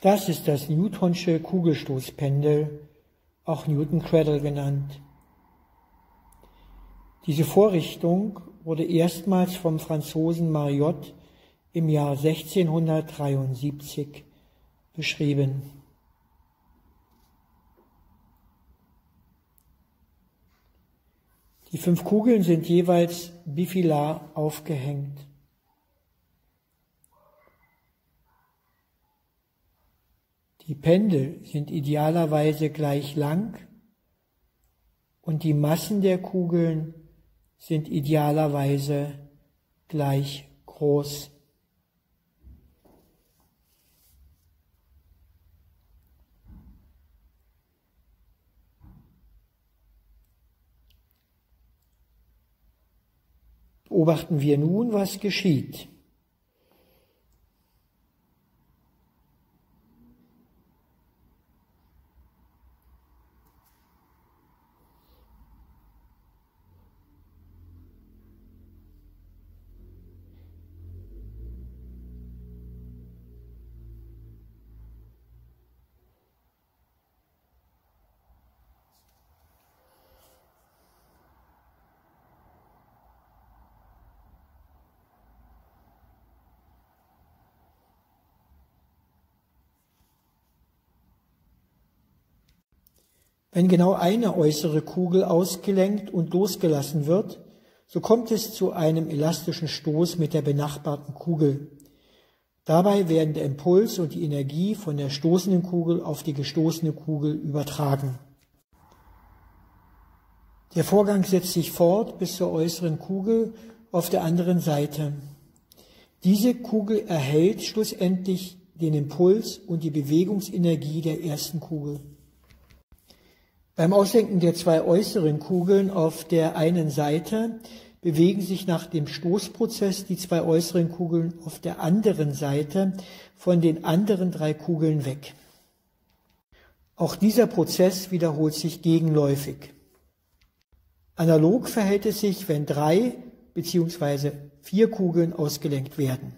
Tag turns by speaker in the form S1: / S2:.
S1: Das ist das Newtonsche Kugelstoßpendel, auch Newton Cradle genannt. Diese Vorrichtung wurde erstmals vom Franzosen Mariotte im Jahr 1673 beschrieben. Die fünf Kugeln sind jeweils bifilar aufgehängt. Die Pendel sind idealerweise gleich lang und die Massen der Kugeln sind idealerweise gleich groß. Beobachten wir nun, was geschieht. Wenn genau eine äußere Kugel ausgelenkt und losgelassen wird, so kommt es zu einem elastischen Stoß mit der benachbarten Kugel. Dabei werden der Impuls und die Energie von der stoßenden Kugel auf die gestoßene Kugel übertragen. Der Vorgang setzt sich fort bis zur äußeren Kugel auf der anderen Seite. Diese Kugel erhält schlussendlich den Impuls und die Bewegungsenergie der ersten Kugel. Beim Aussenken der zwei äußeren Kugeln auf der einen Seite bewegen sich nach dem Stoßprozess die zwei äußeren Kugeln auf der anderen Seite von den anderen drei Kugeln weg. Auch dieser Prozess wiederholt sich gegenläufig. Analog verhält es sich, wenn drei beziehungsweise vier Kugeln ausgelenkt werden.